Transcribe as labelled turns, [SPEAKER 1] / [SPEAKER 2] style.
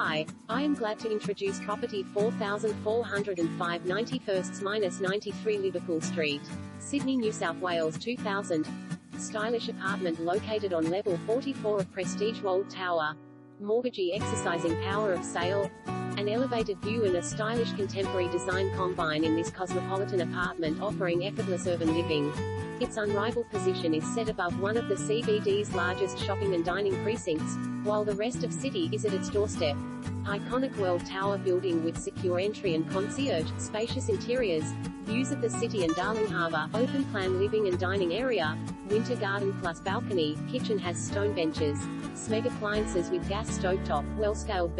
[SPEAKER 1] Hi, I am glad to introduce property 4405 91st 93 Liverpool Street, Sydney, New South Wales 2000. Stylish apartment located on level 44 of Prestige World Tower. Mortgagee exercising power of sale. An elevated view and a stylish contemporary design combine in this cosmopolitan apartment offering effortless urban living. Its unrivaled position is set above one of the CBD's largest shopping and dining precincts, while the rest of city is at its doorstep. Iconic World Tower building with secure entry and concierge, spacious interiors, views of the city and Darling Harbour, open plan living and dining area, winter garden plus balcony, kitchen has stone benches, Smeg appliances with gas stovetop, well-scaled